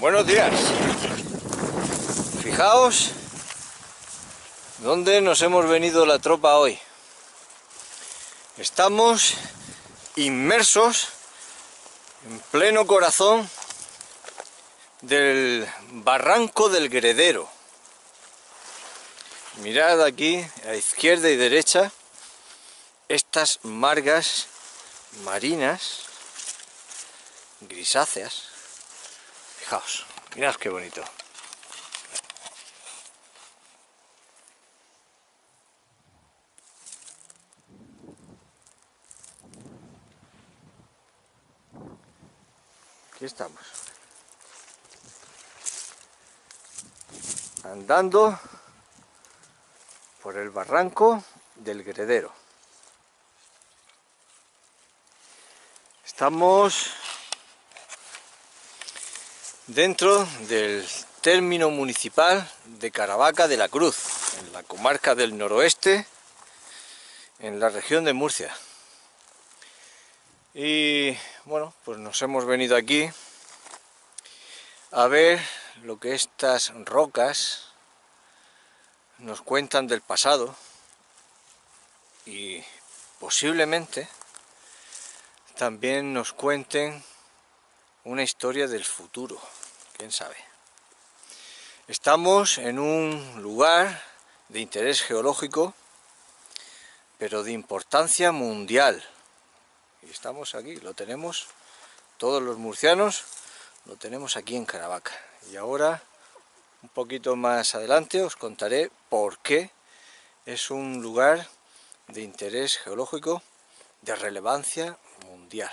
Buenos días. Fijaos dónde nos hemos venido la tropa hoy. Estamos inmersos en pleno corazón del barranco del Gredero. Mirad aquí a izquierda y derecha estas margas marinas grisáceas Fijaos, mirad qué bonito. Aquí estamos. Andando por el barranco del Gredero. Estamos dentro del término municipal de Caravaca de la Cruz, en la comarca del noroeste, en la región de Murcia. Y bueno, pues nos hemos venido aquí a ver lo que estas rocas nos cuentan del pasado y posiblemente también nos cuenten una historia del futuro quién sabe. Estamos en un lugar de interés geológico, pero de importancia mundial. Y estamos aquí, lo tenemos, todos los murcianos, lo tenemos aquí en Caravaca. Y ahora, un poquito más adelante, os contaré por qué es un lugar de interés geológico de relevancia mundial.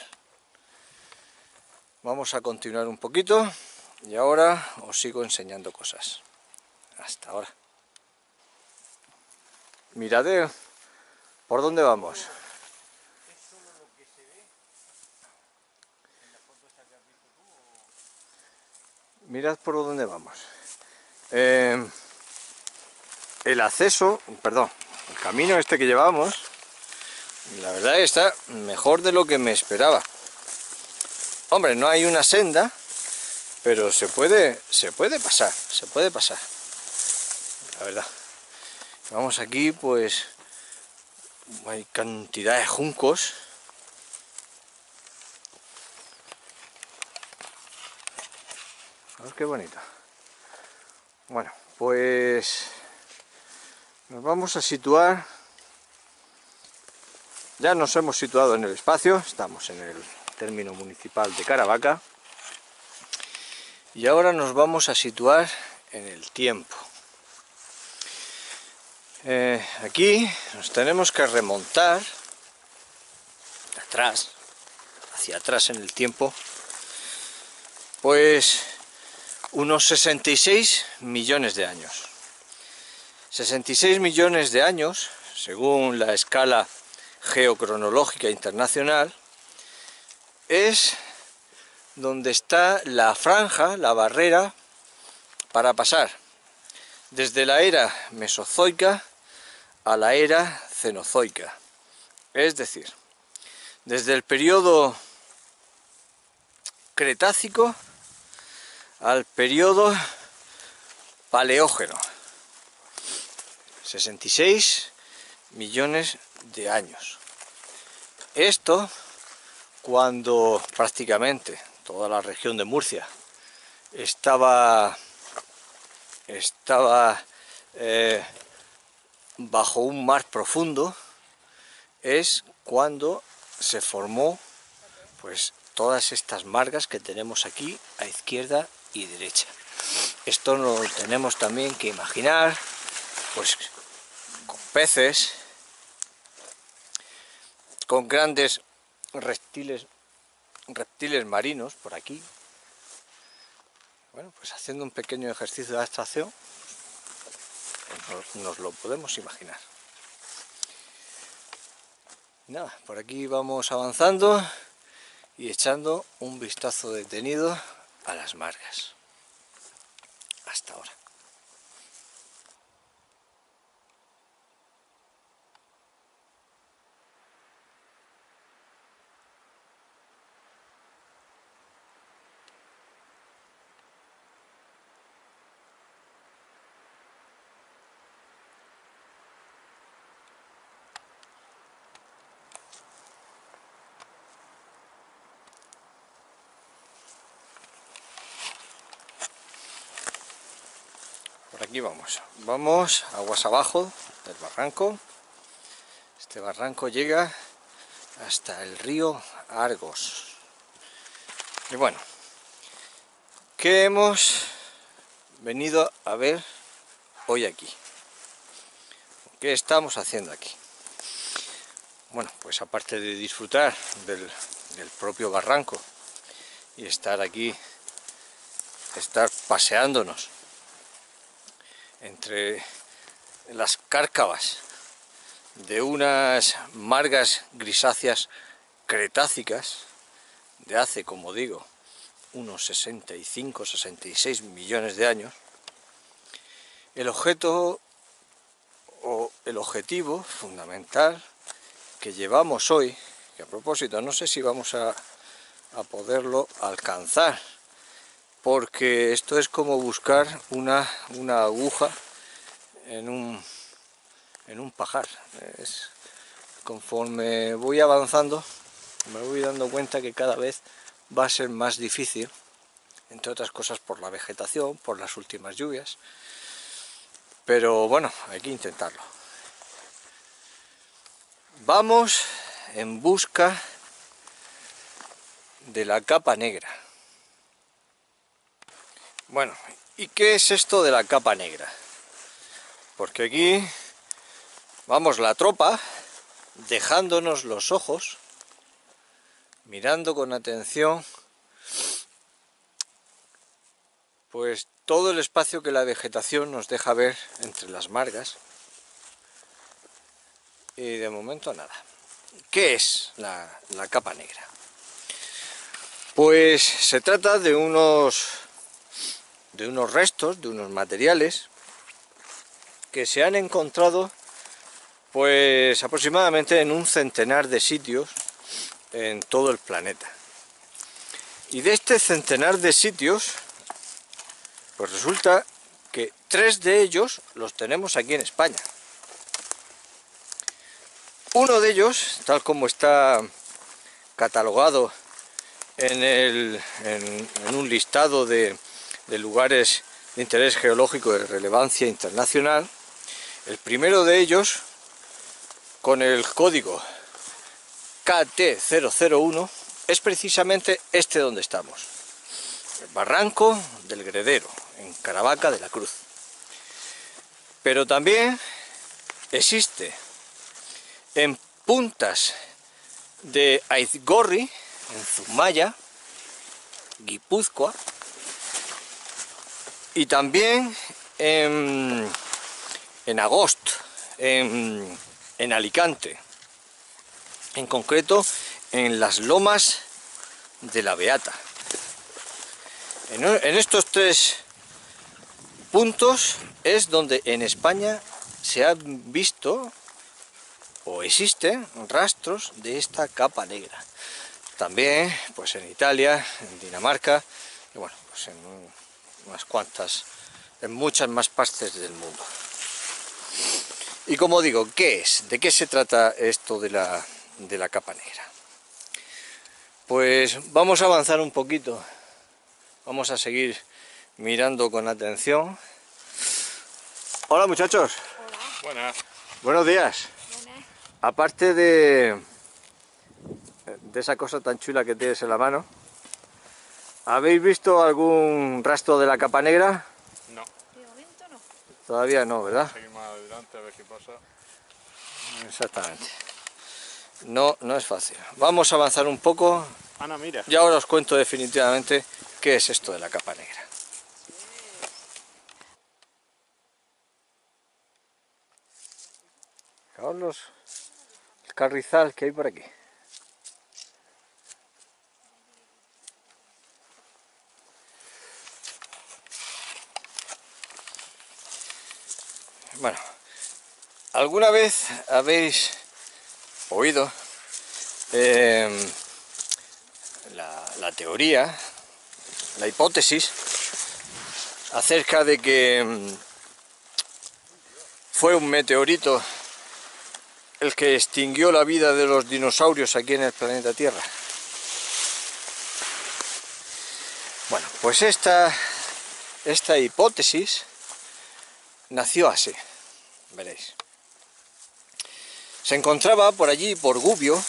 Vamos a continuar un poquito y ahora os sigo enseñando cosas. Hasta ahora. Mirad eh, por dónde vamos. Mirad por dónde vamos. Eh, el acceso, perdón, el camino este que llevamos, la verdad está mejor de lo que me esperaba. Hombre, no hay una senda, pero se puede, se puede pasar, se puede pasar, la verdad. Vamos aquí, pues, hay cantidad de juncos. qué bonito. Bueno, pues nos vamos a situar, ya nos hemos situado en el espacio, estamos en el término municipal de Caravaca, y ahora nos vamos a situar en el tiempo. Eh, aquí nos tenemos que remontar atrás, hacia atrás en el tiempo, pues unos 66 millones de años. 66 millones de años, según la escala geocronológica internacional, es donde está la franja, la barrera, para pasar desde la era mesozoica a la era cenozoica. Es decir, desde el periodo Cretácico al periodo Paleógeno. 66 millones de años. Esto cuando prácticamente toda la región de Murcia estaba, estaba eh, bajo un mar profundo, es cuando se formó pues todas estas margas que tenemos aquí a izquierda y derecha. Esto lo tenemos también que imaginar pues con peces, con grandes reptiles reptiles marinos por aquí. Bueno, pues haciendo un pequeño ejercicio de abstracción, nos, nos lo podemos imaginar. Nada, por aquí vamos avanzando y echando un vistazo detenido a las margas. Hasta ahora. Por aquí vamos. Vamos aguas abajo del barranco. Este barranco llega hasta el río Argos. Y bueno, ¿qué hemos venido a ver hoy aquí? ¿Qué estamos haciendo aquí? Bueno, pues aparte de disfrutar del, del propio barranco y estar aquí, estar paseándonos entre las cárcavas de unas margas grisáceas cretácicas de hace, como digo, unos 65, 66 millones de años, el objeto o el objetivo fundamental que llevamos hoy, que a propósito no sé si vamos a, a poderlo alcanzar, porque esto es como buscar una, una aguja en un, en un pajar. Es, conforme voy avanzando, me voy dando cuenta que cada vez va a ser más difícil, entre otras cosas por la vegetación, por las últimas lluvias, pero bueno, hay que intentarlo. Vamos en busca de la capa negra. Bueno, ¿y qué es esto de la capa negra? Porque aquí vamos la tropa dejándonos los ojos, mirando con atención pues todo el espacio que la vegetación nos deja ver entre las margas y de momento nada. ¿Qué es la, la capa negra? Pues se trata de unos, de unos restos, de unos materiales que se han encontrado pues aproximadamente en un centenar de sitios en todo el planeta. Y de este centenar de sitios, pues resulta que tres de ellos los tenemos aquí en España. Uno de ellos, tal como está catalogado en, el, en, un listado de, de lugares de interés geológico de relevancia internacional, el primero de ellos con el código KT001 es precisamente este donde estamos, el barranco del Gredero, en Caravaca de la Cruz. Pero también existe en puntas de Aizgorri, en Zumaya, Guipúzcoa, y también en, en Agost, en en Alicante, en concreto en las lomas de la Beata. En, estos tres puntos es donde en España se han visto o existen rastros de esta capa negra. También pues en Italia, en Dinamarca y bueno, pues en unas cuantas, en muchas más partes del mundo. Y como digo, ¿qué es? ¿De qué se trata esto de la, de la capa negra? Pues vamos a avanzar un poquito, vamos a seguir mirando con atención. Hola muchachos. Hola. Buenas. Buenos días. Buenas. Aparte de, de esa cosa tan chula que tienes en la mano, ¿habéis visto algún rastro de la capa negra? No. De momento no. Todavía no, ¿verdad? Seguimos adelante a ver qué pasa. Exactamente. No, no es fácil. Vamos a avanzar un poco Ana, mira. y ahora os cuento definitivamente qué es esto de la capa negra. Fijaos los el carrizal que hay por aquí. Bueno, ¿alguna vez habéis oído eh, la, la teoría, la hipótesis acerca de que mm, fue un meteorito el que extinguió la vida de los dinosaurios aquí en el planeta Tierra? Bueno, pues esta, esta hipótesis nació así, veréis. Se encontraba por allí, por Gubbio,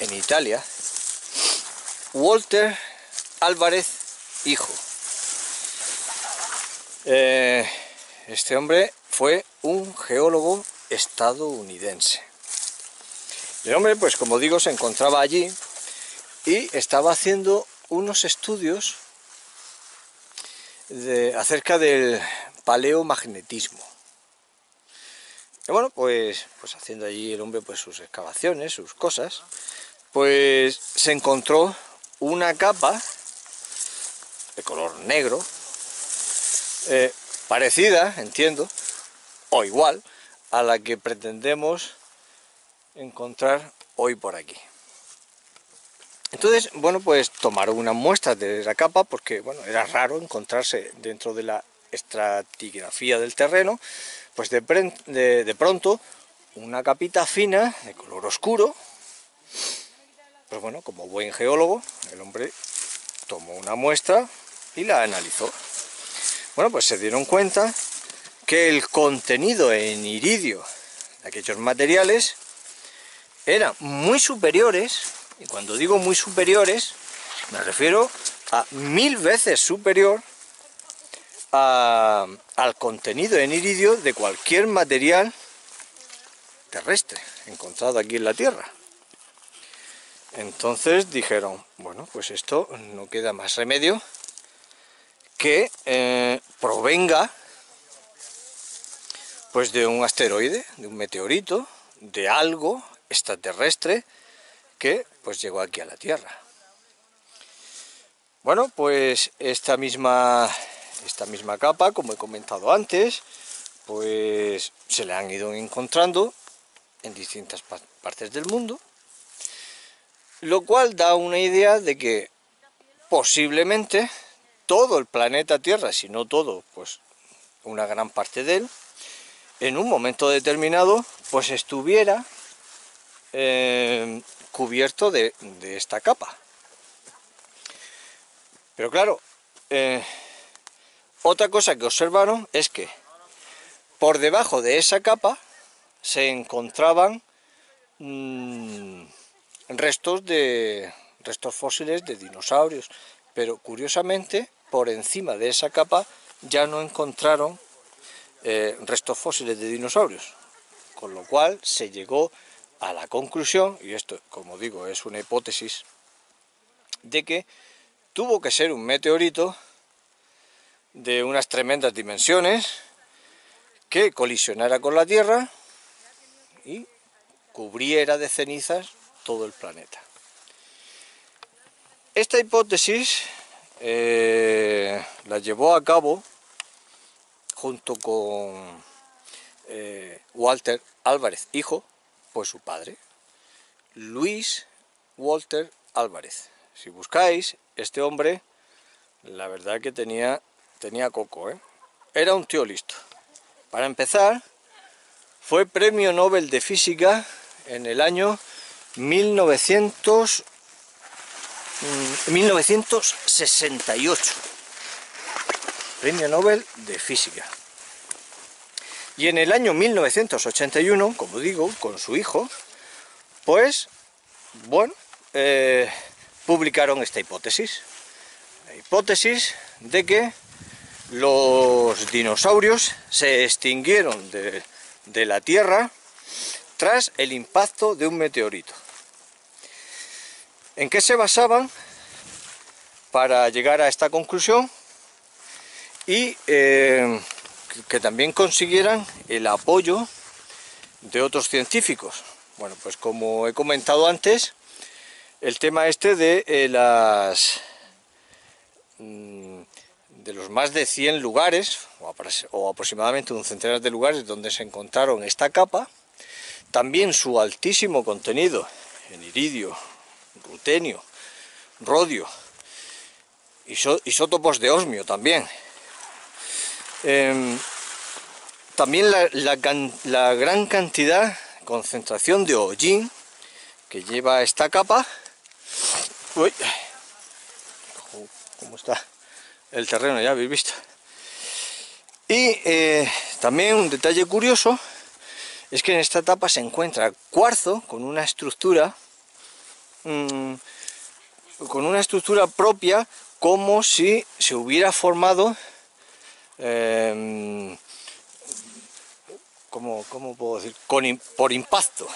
en Italia, Walter Álvarez, hijo. Eh, este hombre fue un geólogo estadounidense. El hombre, pues como digo, se encontraba allí y estaba haciendo unos estudios acerca del paleomagnetismo. Y bueno, pues, pues haciendo allí el hombre pues sus excavaciones, sus cosas, pues se encontró una capa de color negro, eh, parecida, entiendo, o igual, a la que pretendemos encontrar hoy por aquí. Entonces, bueno, pues tomaron una muestra de la capa porque, bueno, era raro encontrarse dentro de la estratigrafía del terreno, pues de, de, pronto una capita fina de color oscuro, pues bueno, como buen geólogo, el hombre tomó una muestra y la analizó. Bueno, pues se dieron cuenta que el contenido en iridio de aquellos materiales eran muy superiores y cuando digo muy superiores, me refiero a mil veces superior al contenido en iridio de cualquier material terrestre encontrado aquí en la Tierra. Entonces dijeron, bueno, pues esto no queda más remedio que eh, provenga pues de un asteroide, de un meteorito, de algo extraterrestre que pues llegó aquí a la Tierra. Bueno, pues esta misma, esta misma capa, como he comentado antes, pues se le han ido encontrando en distintas partes del mundo, lo cual da una idea de que posiblemente todo el planeta Tierra, si no todo, pues una gran parte de él, en un momento determinado, pues estuviera eh, cubierto de, esta capa. Pero claro, eh, otra cosa que observaron es que por debajo de esa capa se encontraban mm, restos de restos fósiles de dinosaurios, pero curiosamente por encima de esa capa ya no encontraron eh, restos fósiles de dinosaurios, con lo cual se llegó a la conclusión, y esto como digo es una hipótesis, de que tuvo que ser un meteorito de unas tremendas dimensiones que colisionara con la Tierra y cubriera de cenizas todo el planeta. Esta hipótesis eh, la llevó a cabo junto con eh, Walter Álvarez, hijo, pues su padre, Luis Walter Álvarez. Si buscáis, este hombre, la verdad que tenía, tenía coco, ¿eh? Era un tío listo. Para empezar, fue premio Nobel de Física en el año 1900, 1968. Mm, premio Nobel de Física. Y en el año 1981, como digo, con su hijo, pues, bueno, eh, publicaron esta hipótesis. La hipótesis de que los dinosaurios se extinguieron de, la Tierra tras el impacto de un meteorito. ¿En qué se basaban para llegar a esta conclusión? Y eh, que también consiguieran el apoyo de otros científicos. Bueno, pues como he comentado antes, el tema este de eh, las mm, de los más de 100 lugares, o, aproximadamente un centenar de lugares donde se encontraron esta capa, también su altísimo contenido en iridio, rutenio, rodio, isótopos de osmio también, Em, también la, gran cantidad, concentración de hollín que lleva esta capa. Uy, ¿cómo está el terreno? Ya habéis visto. Y eh, También un detalle curioso es que en esta etapa se encuentra cuarzo con una estructura mm, con una estructura propia como si se hubiera formado em, como, ¿cómo puedo decir? por impacto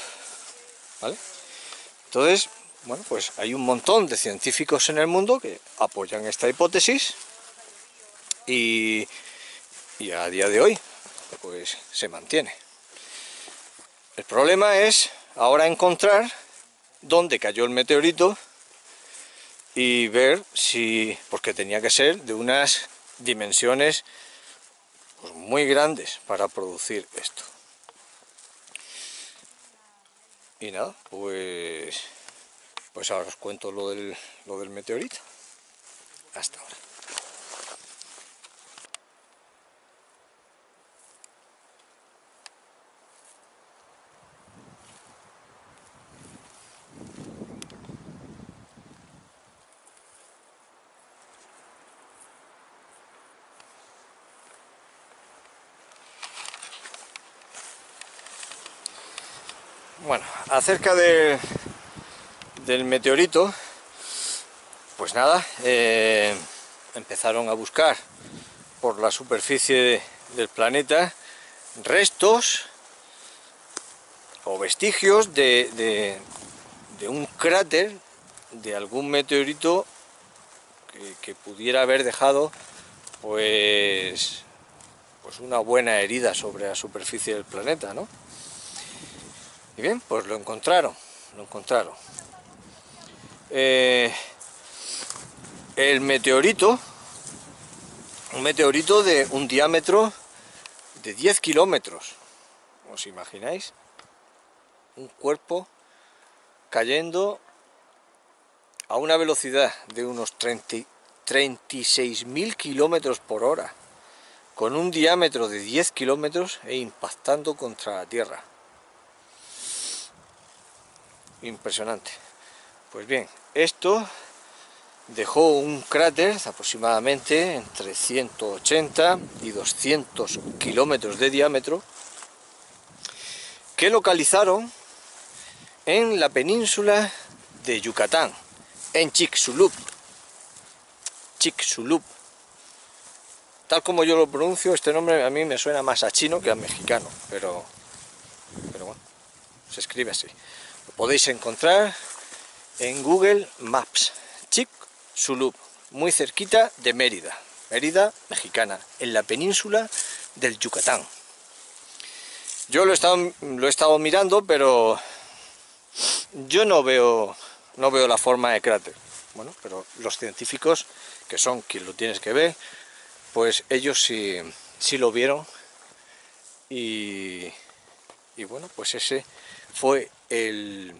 entonces bueno pues hay un montón de científicos en el mundo que apoyan esta hipótesis y, y a día de hoy pues se mantiene el problema es ahora encontrar dónde cayó el meteorito y ver si, porque tenía que ser de unas dimensiones pues, muy grandes para producir esto. Y nada, pues, pues ahora os cuento lo del, lo del meteorito. Hasta ahora. Acerca del meteorito, pues nada, eh, empezaron a buscar por la superficie del planeta restos o vestigios de, un cráter de algún meteorito que, que, pudiera haber dejado pues, pues una buena herida sobre la superficie del planeta, ¿no? Y bien, pues lo encontraron, lo encontraron. Eh, el meteorito, un meteorito de un diámetro de 10 kilómetros, ¿os imagináis? Un cuerpo cayendo a una velocidad de unos 36.000 kilómetros por hora, con un diámetro de 10 kilómetros e impactando contra la Tierra impresionante. Pues bien, esto dejó un cráter aproximadamente entre 180 y 200 kilómetros de diámetro que localizaron en la península de Yucatán, en Chicxulub. Chicxulub. Tal como yo lo pronuncio, este nombre a mí me suena más a chino que a mexicano, pero, pero bueno, se escribe así podéis encontrar en Google Maps, Chicxulub, muy cerquita de Mérida, Mérida mexicana, en la península del Yucatán. Yo lo he estado, lo mirando, pero yo no veo, no veo la forma de cráter. Bueno, pero los científicos, que son quien lo tienes que ver, pues ellos sí, sí lo vieron y, y bueno, pues ese fue el,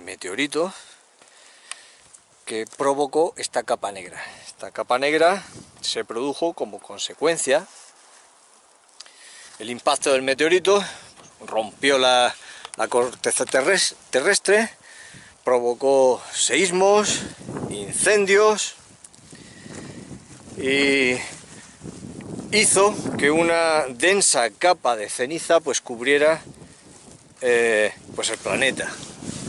meteorito que provocó esta capa negra. Esta capa negra se produjo como consecuencia el impacto del meteorito rompió la, corteza terrestre, provocó seísmos, incendios y hizo que una densa capa de ceniza pues cubriera eh, pues el planeta.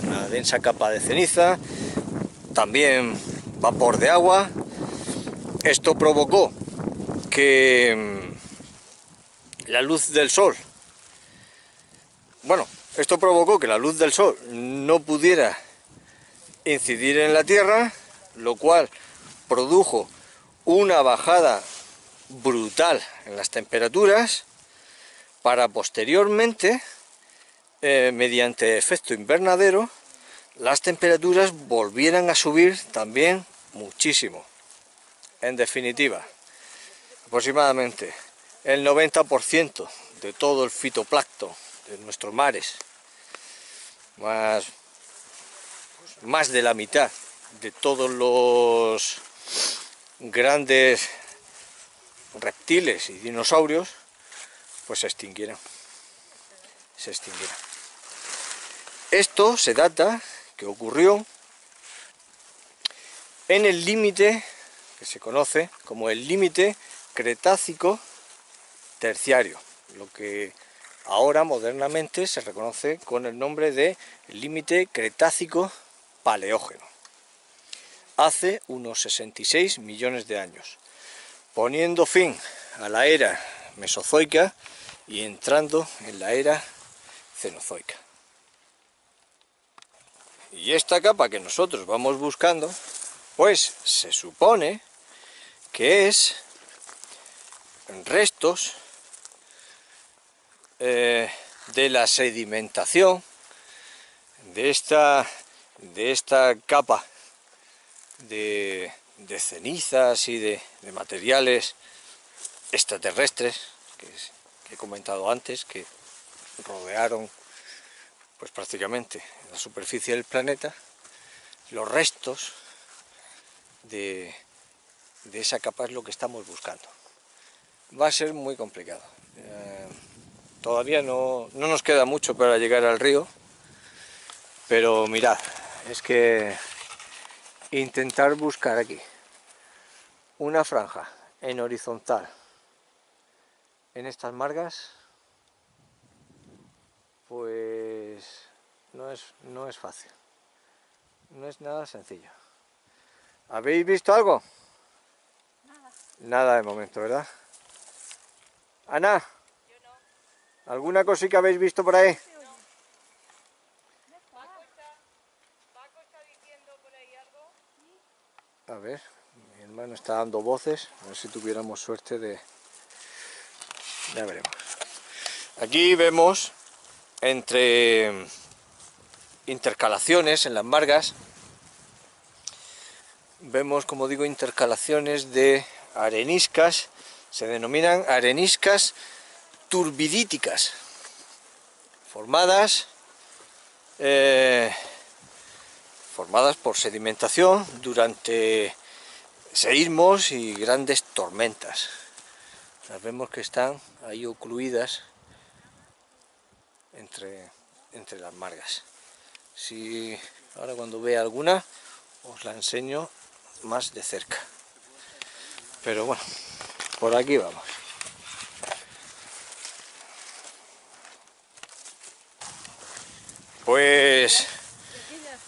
Una densa capa de ceniza, también vapor de agua. Esto provocó que mm, la luz del sol, bueno, esto provocó que la luz del sol no pudiera incidir en la Tierra, lo cual produjo una bajada brutal en las temperaturas para posteriormente eh, mediante efecto invernadero, las temperaturas volvieran a subir también muchísimo. En definitiva, aproximadamente el 90% de todo el fitoplancton de nuestros mares, más, más de la mitad de todos los grandes reptiles y dinosaurios, pues se extinguieron. Se extinguieron. Esto se data que ocurrió en el límite que se conoce como el límite Cretácico terciario. lo que ahora modernamente se reconoce con el nombre de límite Cretácico Paleógeno, hace unos 66 millones de años, poniendo fin a la era mesozoica y entrando en la era cenozoica. Y esta capa que nosotros vamos buscando, pues se supone que es restos eh, de la sedimentación de esta, de esta capa de, cenizas y de, materiales extraterrestres que, he comentado antes, que rodearon pues prácticamente la superficie del planeta, los restos de, de esa capa es lo que estamos buscando. Va a ser muy complicado. Eh, todavía no, no nos queda mucho para llegar al río, pero mirad, es que intentar buscar aquí una franja en horizontal en estas margas pues no es, no es fácil no es nada sencillo ¿habéis visto algo? nada nada de momento, ¿verdad? Ana Yo no. ¿alguna cosita habéis visto por ahí? A ver, mi hermano está dando voces, a ver si tuviéramos suerte de... Ya veremos. Aquí vemos entre intercalaciones en las margas, vemos, como digo, intercalaciones de areniscas, se denominan areniscas turbidíticas, formadas eh, formadas por sedimentación durante seísmos y grandes tormentas. Las vemos que están ahí ocluidas entre, entre las margas. Si ahora cuando vea alguna os la enseño más de cerca. Pero bueno, por aquí vamos. Pues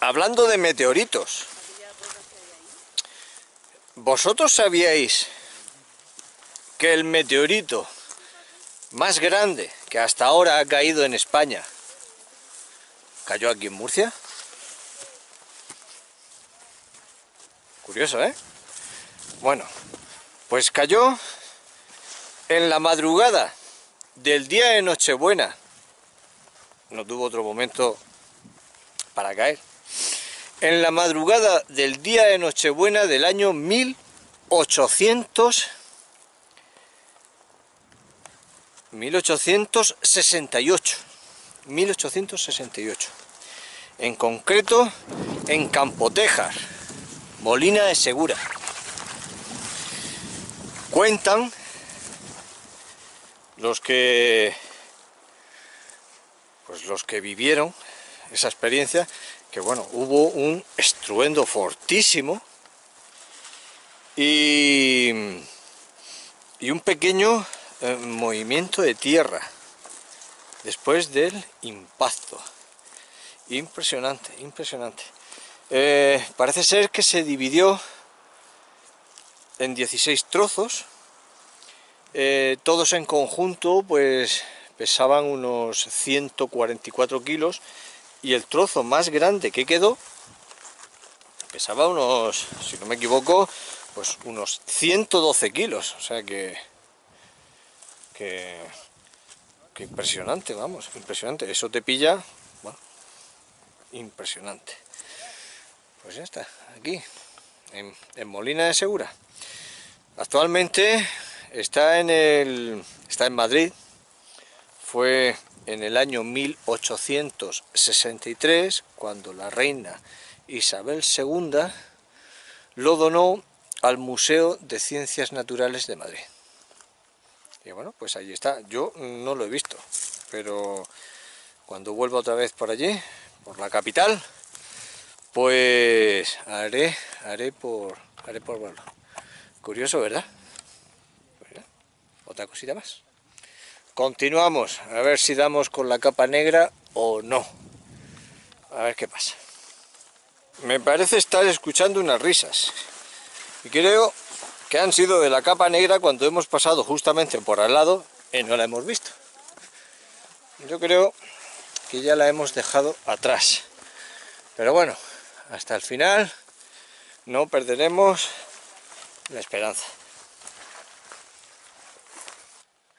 Hablando de meteoritos, ¿vosotros sabíais que el meteorito más grande que hasta ahora ha caído en España cayó aquí en Murcia? Curioso, ¿eh? Bueno, pues cayó en la madrugada del día de Nochebuena. No tuvo otro momento para caer en la madrugada del día de Nochebuena del año 1800 1868 1868 en concreto en Campotejas Molina de Segura. Cuentan los que pues los que vivieron esa experiencia que bueno, hubo un estruendo fortísimo y, y un pequeño eh, movimiento de tierra después del impacto. Impresionante, impresionante. Eh, parece ser que se dividió en 16 trozos, eh, todos en conjunto pues pesaban unos 144 kilos y el trozo más grande que quedó pesaba unos, si no me equivoco, pues unos 112 kilos, o sea que, que, impresionante, vamos, impresionante, eso te pilla, bueno, impresionante. Pues ya está, aquí, en, en Molina de Segura. Actualmente está en, el, está en Madrid, fue en el año 1863, cuando la reina Isabel II lo donó al Museo de Ciencias Naturales de Madrid. Y bueno, pues ahí está. Yo no lo he visto, pero cuando vuelva otra vez por allí, por la capital, pues haré, haré, por, haré por verlo. Curioso, ¿verdad? Otra cosita más. continuamos, a ver si damos con la capa negra o no. A ver qué pasa. Me parece estar escuchando unas risas. Y creo que han sido de la capa negra cuando hemos pasado justamente por al lado y no la hemos visto. Yo creo que ya la hemos dejado atrás. Pero bueno, hasta el final no perderemos la esperanza.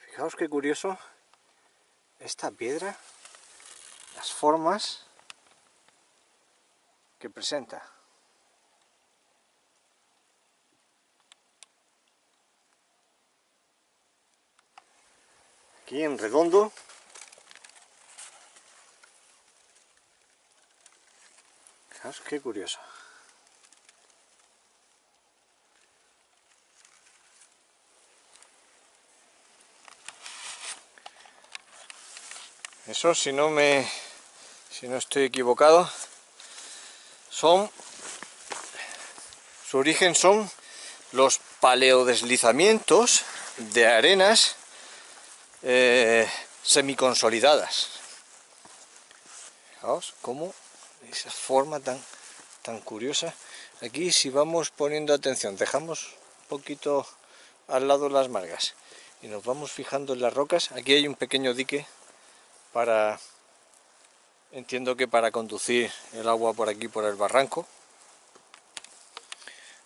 Fijaos qué curioso esta piedra, las formas que presenta. Aquí en redondo Fijaos qué curioso. Eso si no me si no estoy equivocado son su origen son los paleodeslizamientos de arenas eh, semiconsolidadas. Fijaos cómo esa forma tan, tan curiosa. Aquí si vamos poniendo atención, dejamos un poquito al lado las margas y nos vamos fijando en las rocas. Aquí hay un pequeño dique para, entiendo que para conducir el agua por aquí, por el barranco.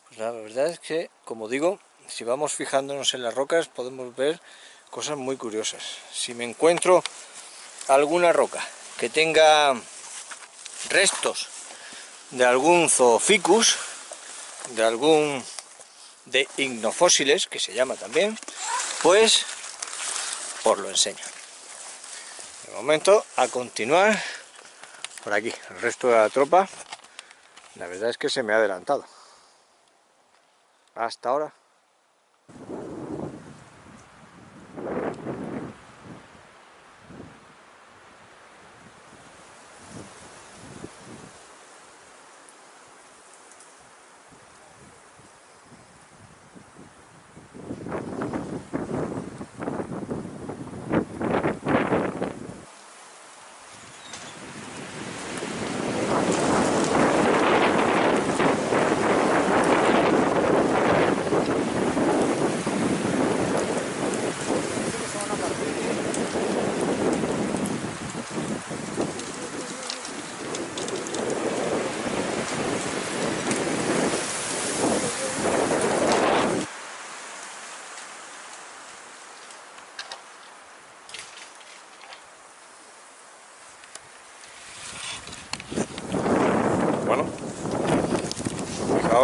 Pues la verdad es que, como digo, si vamos fijándonos en las rocas podemos ver cosas muy curiosas. Si me encuentro alguna roca que tenga restos de algún zooficus, de algún de ignofósiles, que se llama también, pues os lo enseño. De momento, a continuar por aquí. El resto de la tropa, la verdad es que se me ha adelantado. Hasta ahora.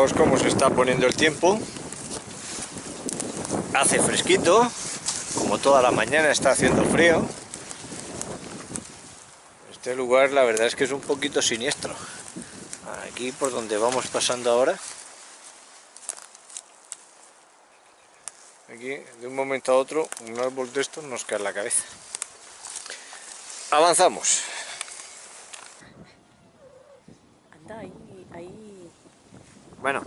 Fijaos cómo se está poniendo el tiempo. Hace fresquito, como toda la mañana está haciendo frío. Este lugar la verdad es que es un poquito siniestro. Aquí por donde vamos pasando ahora. Aquí de un momento a otro un árbol de estos nos cae en la cabeza. Avanzamos. Bueno,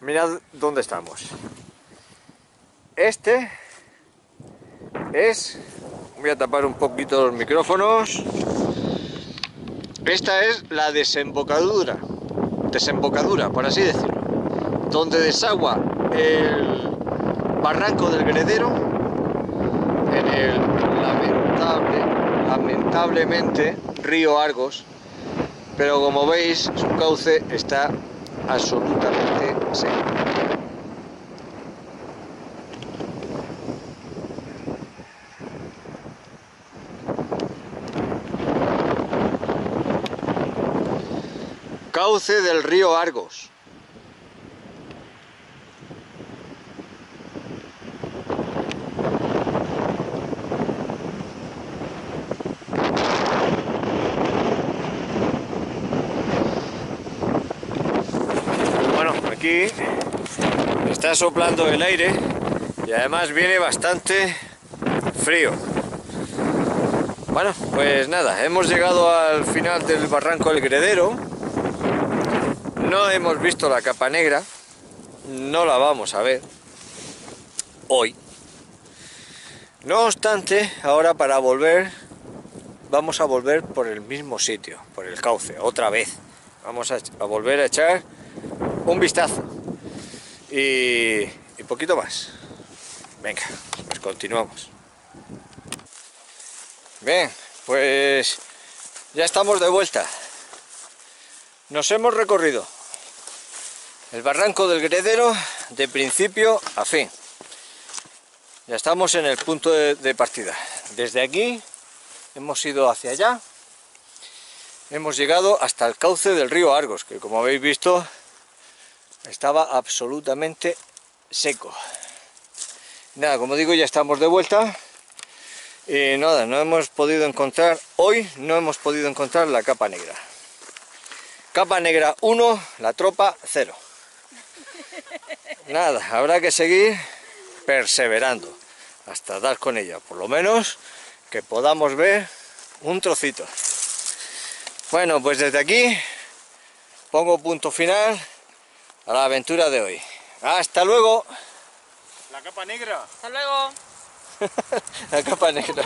mirad dónde estamos. Este es... Voy a tapar un poquito los micrófonos. Esta es la desembocadura, desembocadura, por así decirlo, donde desagua el barranco del Gredero en el lamentable, lamentablemente, río Argos, pero como veis su cauce está absolutamente seco. Cauce del río Argos. aquí está soplando el aire y además viene bastante frío. Bueno, pues nada, hemos llegado al final del barranco El Gredero. No hemos visto la capa negra, no la vamos a ver hoy. No obstante, ahora para volver, vamos a volver por el mismo sitio, por el cauce, otra vez. Vamos a, a volver a echar un vistazo. Y, y poquito más. Venga, pues continuamos. Bien, pues ya estamos de vuelta. Nos hemos recorrido el barranco del Gredero de principio a fin. Ya estamos en el punto de, de partida. Desde aquí hemos ido hacia allá. Hemos llegado hasta el cauce del río Argos, que como habéis visto estaba absolutamente seco. Nada, como digo, ya estamos de vuelta. Y nada, no hemos podido encontrar, hoy no hemos podido encontrar la capa negra. Capa negra 1, la tropa 0. Nada, habrá que seguir perseverando hasta dar con ella, por lo menos que podamos ver un trocito. Bueno, pues desde aquí pongo punto final a la aventura de hoy. ¡Hasta luego! La capa negra. Hasta luego. La capa negra.